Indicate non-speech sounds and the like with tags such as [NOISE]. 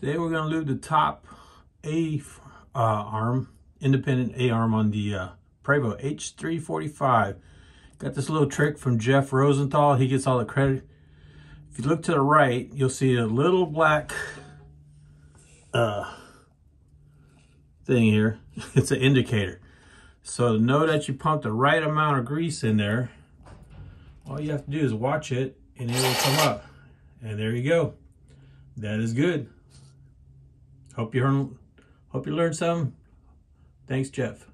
Today we're going to lube the top A uh, arm, independent A arm on the uh, Prevost H345. Got this little trick from Jeff Rosenthal. He gets all the credit. If you look to the right, you'll see a little black uh, thing here. [LAUGHS] it's an indicator. So to know that you pump the right amount of grease in there, all you have to do is watch it and it will come up. And there you go. That is good. Hope you learn, hope you learned some. Thanks, Jeff.